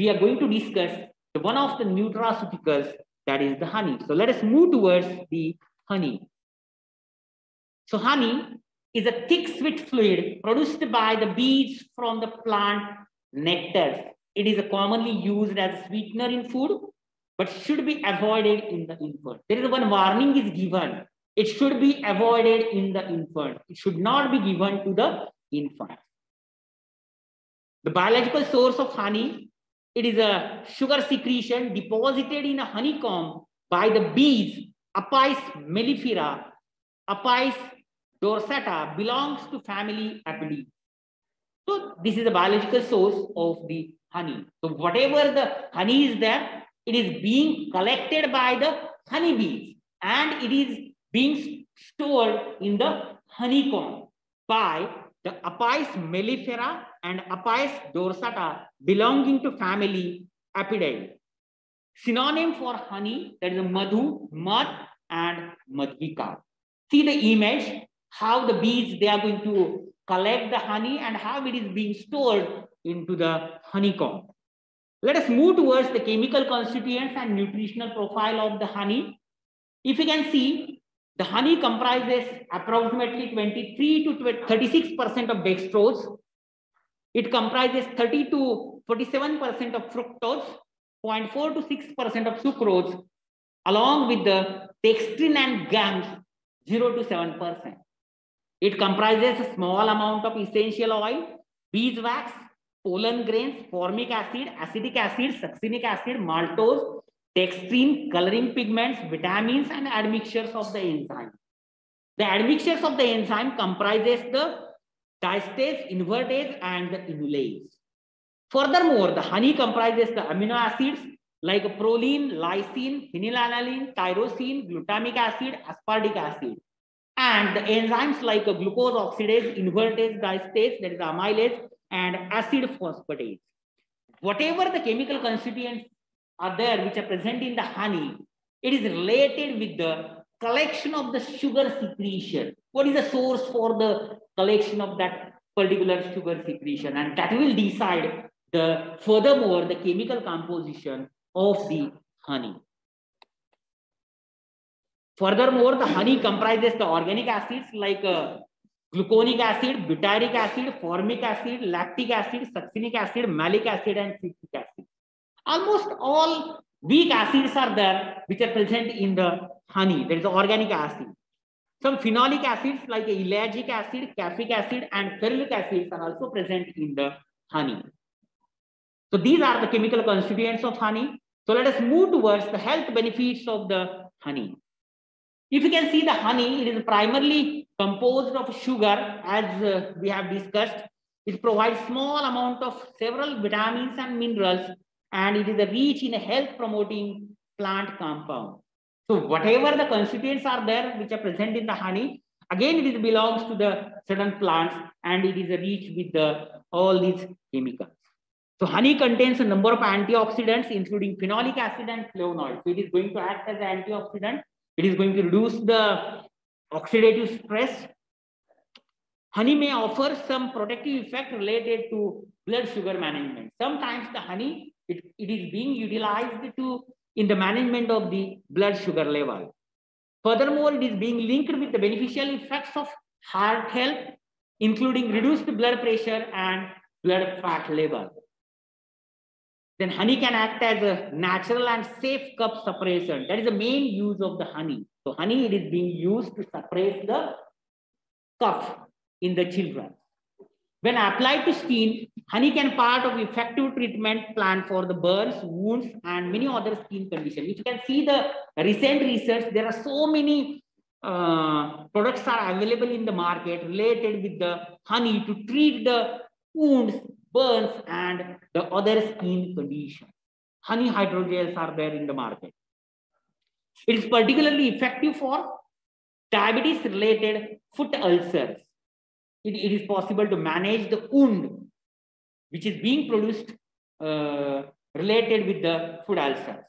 we are going to discuss one of the nutraceuticals that is the honey. So let us move towards the honey. So honey is a thick sweet fluid produced by the bees from the plant nectar. It is commonly used as a sweetener in food, but should be avoided in the infant. There is one warning is given. It should be avoided in the infant. It should not be given to the infant. The biological source of honey, it is a sugar secretion deposited in a honeycomb by the bees, Apis mellifera. Apis dorsata belongs to family Apidae. So this is the biological source of the honey. So whatever the honey is there, it is being collected by the honeybees and it is being stored in the honeycomb by the Apis mellifera and Apis dorsata belonging to family Apidae. Synonym for honey, that is madhu, mud, and madhika. See the image, how the bees, they are going to collect the honey and how it is being stored into the honeycomb. Let us move towards the chemical constituents and nutritional profile of the honey. If you can see, the honey comprises approximately 23 to 36% of dextrose. It comprises 30 to 47% of fructose, 0.4 to 6% of sucrose, along with the dextrin and gums, 0 to 7%. It comprises a small amount of essential oil, beeswax, pollen grains, formic acid, acetic acid, succinic acid, maltose, dextrin, coloring pigments, vitamins, and admixtures of the enzyme. The admixtures of the enzyme comprises the diastase, invertase, and the inulase. Furthermore, the honey comprises the amino acids like proline, lysine, phenylalanine, tyrosine, glutamic acid, aspartic acid. And the enzymes like glucose oxidase, invertase, diastase, that is amylase, and acid phosphatase. Whatever the chemical constituents are there which are present in the honey, it is related with the collection of the sugar secretion. What is the source for the collection of that particular sugar secretion? And that will decide the furthermore the chemical composition of the honey. Furthermore, the honey comprises the organic acids like uh, gluconic acid, butyric acid, formic acid, lactic acid, succinic acid, malic acid, and citric acid. Almost all weak acids are there which are present in the honey. There is organic acid. Some phenolic acids like ellagic acid, caffeic acid, and ferulic acids are also present in the honey. So these are the chemical constituents of honey. So let us move towards the health benefits of the honey. If you can see the honey, it is primarily composed of sugar as uh, we have discussed. It provides small amount of several vitamins and minerals and it is a rich in a health promoting plant compound. So whatever the constituents are there which are present in the honey, again it is belongs to the certain plants and it is rich with the all these chemicals. So honey contains a number of antioxidants including phenolic acid and flavonoids. So it is going to act as an antioxidant it is going to reduce the oxidative stress. Honey may offer some protective effect related to blood sugar management. Sometimes the honey, it, it is being utilized to in the management of the blood sugar level. Furthermore, it is being linked with the beneficial effects of heart health, including reduced blood pressure and blood fat level. Then honey can act as a natural and safe cough suppression. That is the main use of the honey. So honey it is being used to suppress the cough in the children. When applied to skin, honey can part of effective treatment plan for the burns, wounds, and many other skin conditions. If you can see the recent research, there are so many uh, products are available in the market related with the honey to treat the wounds, burns, and the other skin conditions. Honey hydrogels are there in the market. It is particularly effective for diabetes related foot ulcers. It, it is possible to manage the wound which is being produced uh, related with the foot ulcers.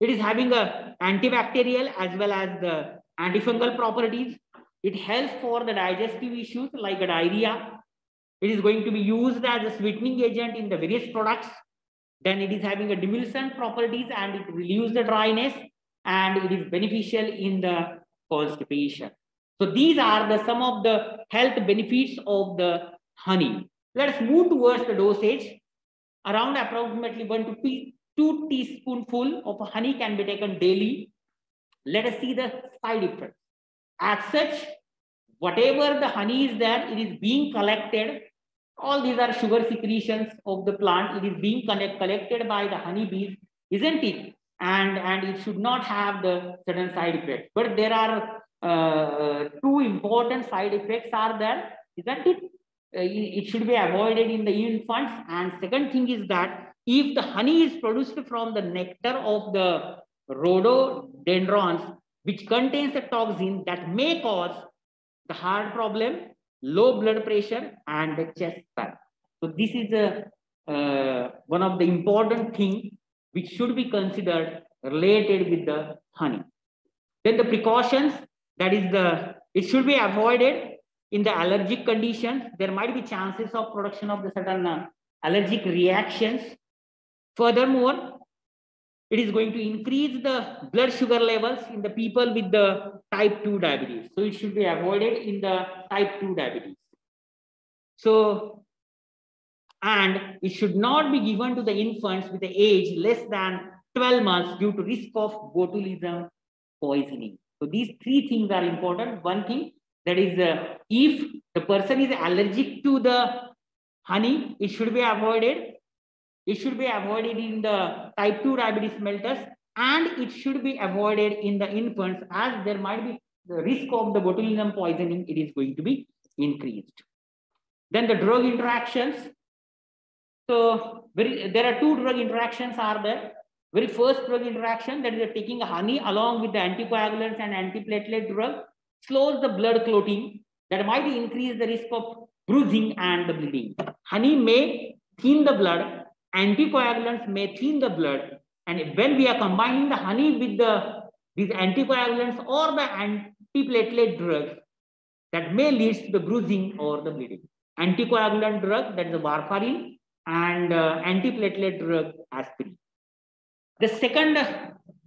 It is having a antibacterial as well as the antifungal properties. It helps for the digestive issues like diarrhea, It is going to be used as a sweetening agent in the various products. Then it is having a demulcent properties and it relieves the dryness and it is beneficial in the constipation. So these are the some of the health benefits of the honey. Let us move towards the dosage. Around approximately 1 to 2 teaspoonful of honey can be taken daily. Let us see the side effects. As such, whatever the honey is there, it is being collected. All these are sugar secretions of the plant. It is being connect, collected by the honeybees, isn't it? And, and it should not have the certain side effects. But there are uh, two important side effects are there, isn't it? Uh, it should be avoided in the infants. And second thing is that if the honey is produced from the nectar of the rhododendrons, which contains a toxin that may cause the heart problem, low blood pressure, and the chest pain. So this is a, uh, one of the important things which should be considered related with the honey. Then the precautions, that is the, it should be avoided in the allergic conditions. There might be chances of production of the certain uh, allergic reactions. Furthermore, it is going to increase the blood sugar levels in the people with the type 2 diabetes. So it should be avoided in the type 2 diabetes. So, and it should not be given to the infants with the age less than 12 months due to risk of botulism poisoning. So these three things are important. One thing that is uh, if the person is allergic to the honey, it should be avoided. It should be avoided in the type 2 diabetes mellitus and it should be avoided in the infants as there might be the risk of the botulinum poisoning, it is going to be increased. Then the drug interactions. So very, there are two drug interactions are there. Very first drug interaction that is taking honey along with the anticoagulants and antiplatelet drug slows the blood clotting that might increase the risk of bruising and the bleeding. Honey may thin the blood anticoagulants may thin the blood. And when we are combining the honey with the these anticoagulants or the antiplatelet drugs, that may lead to the bruising or the bleeding. Anticoagulant drug, that is warfarin, and uh, antiplatelet drug, aspirin. The second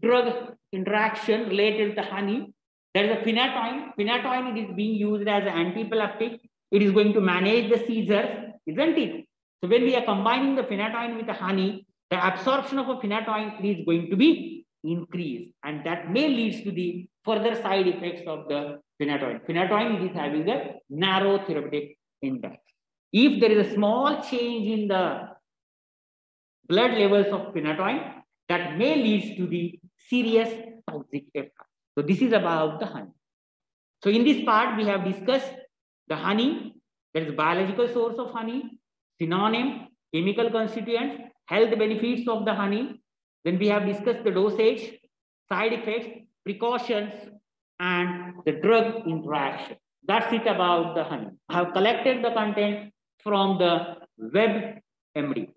drug interaction related to honey, that is a phenytoin. Phenytoin it is being used as an antiepileptic. It is going to manage the seizures, isn't it? So when we are combining the phenytoin with the honey, the absorption of a phenytoin is going to be increased and that may lead to the further side effects of the phenytoin. Phenytoin is having a narrow therapeutic index. If there is a small change in the blood levels of phenytoin, that may lead to the serious toxic effect. So this is about the honey. So in this part, we have discussed the honey, that is biological source of honey, synonym, chemical constituents, health benefits of the honey. Then we have discussed the dosage, side effects, precautions, and the drug interaction. That's it about the honey. I have collected the content from the WebMD.